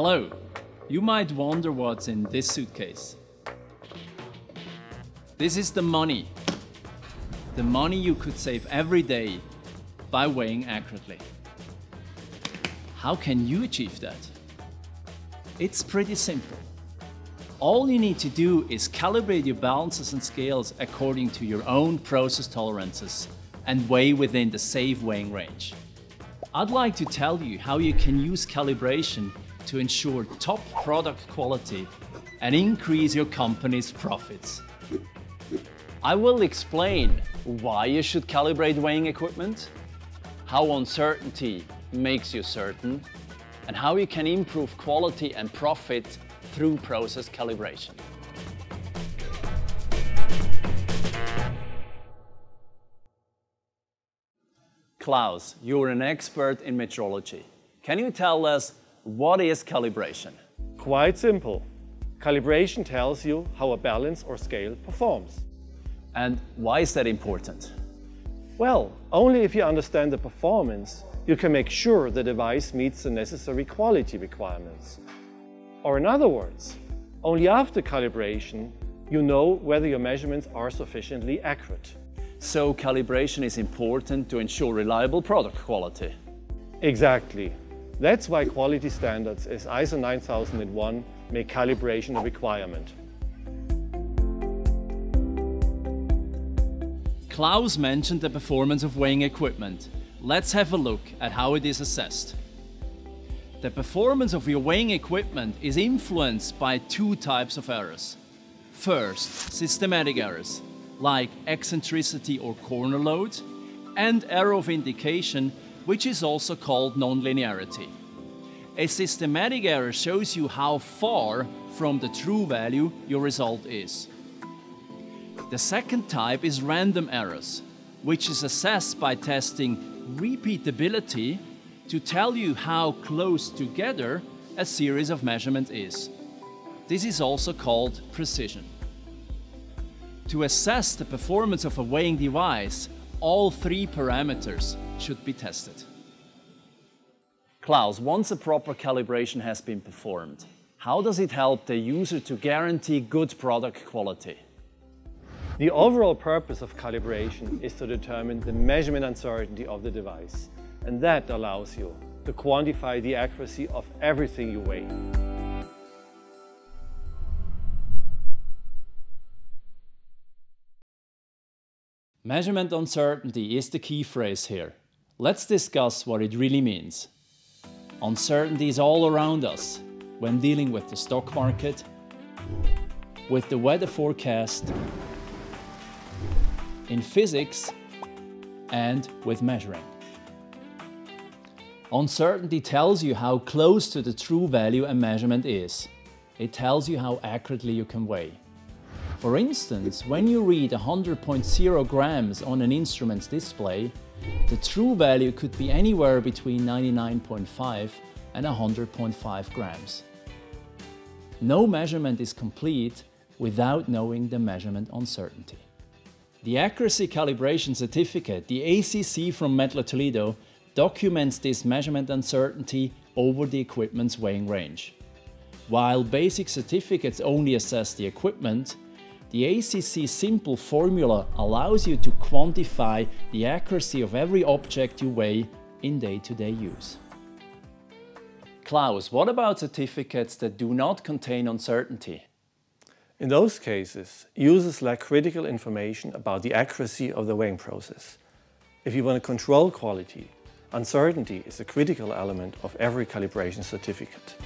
Hello. You might wonder what's in this suitcase. This is the money. The money you could save every day by weighing accurately. How can you achieve that? It's pretty simple. All you need to do is calibrate your balances and scales according to your own process tolerances and weigh within the safe weighing range. I'd like to tell you how you can use calibration to ensure top product quality and increase your company's profits. I will explain why you should calibrate weighing equipment, how uncertainty makes you certain, and how you can improve quality and profit through process calibration. Klaus, you're an expert in metrology. Can you tell us what is calibration? Quite simple. Calibration tells you how a balance or scale performs. And why is that important? Well, only if you understand the performance, you can make sure the device meets the necessary quality requirements. Or in other words, only after calibration, you know whether your measurements are sufficiently accurate. So calibration is important to ensure reliable product quality. Exactly. That's why quality standards as ISO 9001 make calibration a requirement. Klaus mentioned the performance of weighing equipment. Let's have a look at how it is assessed. The performance of your weighing equipment is influenced by two types of errors. First, systematic errors, like eccentricity or corner load, and error of indication, which is also called nonlinearity. A systematic error shows you how far from the true value your result is. The second type is random errors, which is assessed by testing repeatability to tell you how close together a series of measurements is. This is also called precision. To assess the performance of a weighing device, all three parameters should be tested. Klaus, once a proper calibration has been performed, how does it help the user to guarantee good product quality? The overall purpose of calibration is to determine the measurement uncertainty of the device, and that allows you to quantify the accuracy of everything you weigh. Measurement uncertainty is the key phrase here. Let's discuss what it really means. Uncertainty is all around us when dealing with the stock market, with the weather forecast, in physics, and with measuring. Uncertainty tells you how close to the true value a measurement is. It tells you how accurately you can weigh. For instance, when you read 100.0 grams on an instrument's display, the true value could be anywhere between 99.5 and 100.5 grams. No measurement is complete without knowing the measurement uncertainty. The Accuracy Calibration Certificate, the ACC from Mettler Toledo, documents this measurement uncertainty over the equipment's weighing range. While basic certificates only assess the equipment, the ACC simple formula allows you to quantify the accuracy of every object you weigh in day-to-day -day use. Klaus, what about certificates that do not contain uncertainty? In those cases, users lack critical information about the accuracy of the weighing process. If you want to control quality, uncertainty is a critical element of every calibration certificate.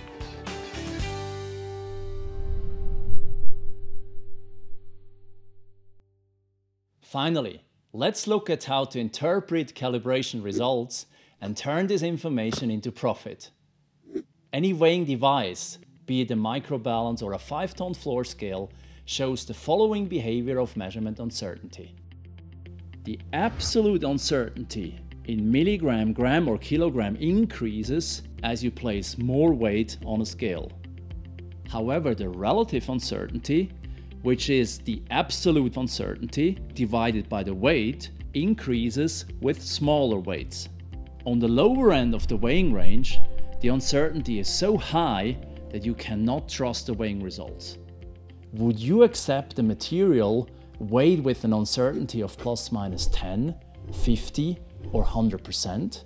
Finally, let's look at how to interpret calibration results and turn this information into profit. Any weighing device, be it a microbalance or a 5-ton floor scale, shows the following behavior of measurement uncertainty. The absolute uncertainty in milligram, gram or kilogram increases as you place more weight on a scale. However, the relative uncertainty which is the absolute uncertainty divided by the weight, increases with smaller weights. On the lower end of the weighing range, the uncertainty is so high that you cannot trust the weighing results. Would you accept a material weighed with an uncertainty of plus minus 10, 50, or 100%?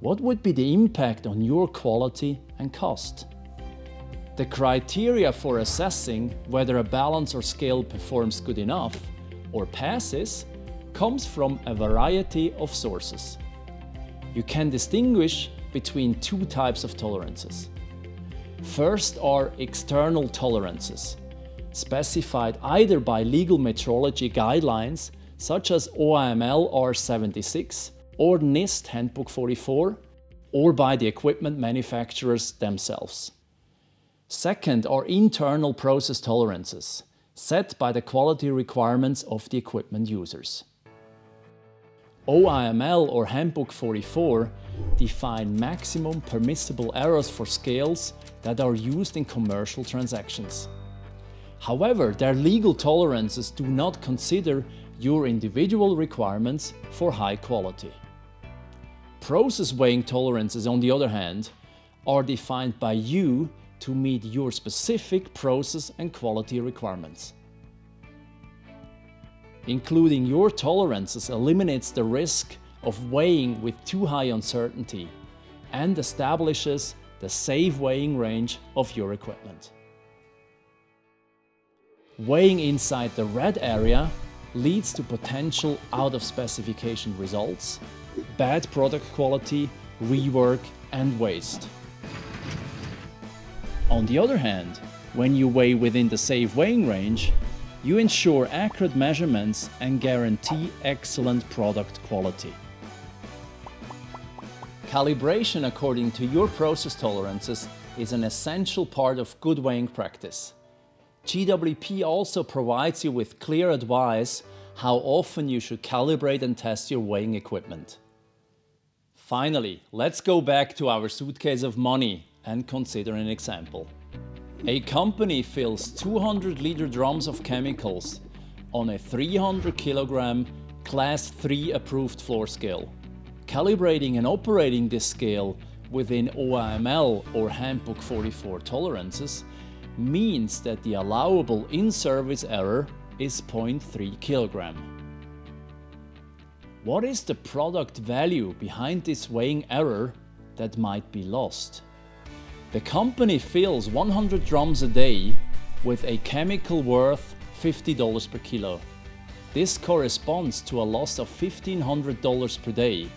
What would be the impact on your quality and cost? The criteria for assessing whether a balance or scale performs good enough or passes comes from a variety of sources. You can distinguish between two types of tolerances. First are external tolerances, specified either by legal metrology guidelines such as OIML R76 or NIST Handbook 44, or by the equipment manufacturers themselves. Second are internal process tolerances, set by the quality requirements of the equipment users. OIML or Handbook 44 define maximum permissible errors for scales that are used in commercial transactions. However, their legal tolerances do not consider your individual requirements for high quality. Process weighing tolerances, on the other hand, are defined by you to meet your specific process and quality requirements. Including your tolerances eliminates the risk of weighing with too high uncertainty and establishes the safe weighing range of your equipment. Weighing inside the red area leads to potential out of specification results, bad product quality, rework and waste. On the other hand, when you weigh within the safe weighing range, you ensure accurate measurements and guarantee excellent product quality. Calibration according to your process tolerances is an essential part of good weighing practice. GWP also provides you with clear advice how often you should calibrate and test your weighing equipment. Finally, let's go back to our suitcase of money and consider an example. A company fills 200 liter drums of chemicals on a 300 kilogram class 3 approved floor scale. Calibrating and operating this scale within OIML or Handbook 44 tolerances means that the allowable in-service error is 0.3 kilogram. What is the product value behind this weighing error that might be lost? The company fills 100 drums a day with a chemical worth $50 per kilo. This corresponds to a loss of $1,500 per day,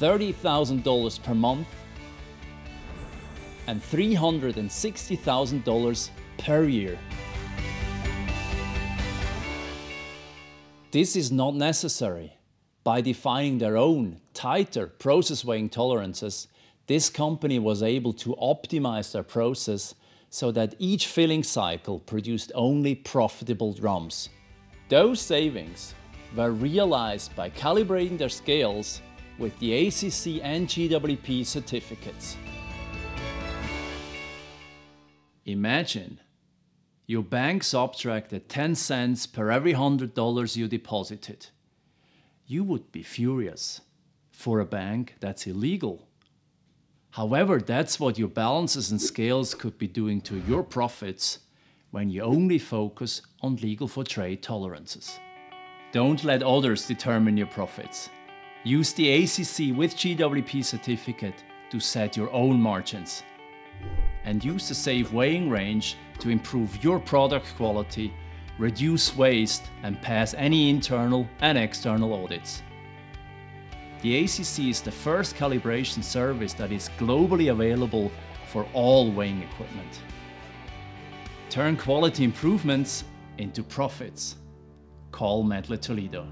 $30,000 per month, and $360,000 per year. This is not necessary. By defining their own tighter process weighing tolerances, this company was able to optimize their process so that each filling cycle produced only profitable drums. Those savings were realized by calibrating their scales with the ACC and GWP certificates. Imagine your bank subtracted 10 cents per every $100 you deposited. You would be furious. For a bank, that's illegal. However, that's what your balances and scales could be doing to your profits when you only focus on legal for trade tolerances. Don't let others determine your profits. Use the ACC with GWP certificate to set your own margins and use the safe weighing range to improve your product quality, reduce waste and pass any internal and external audits. The ACC is the first calibration service that is globally available for all weighing equipment. Turn quality improvements into profits. Call Mettler Toledo.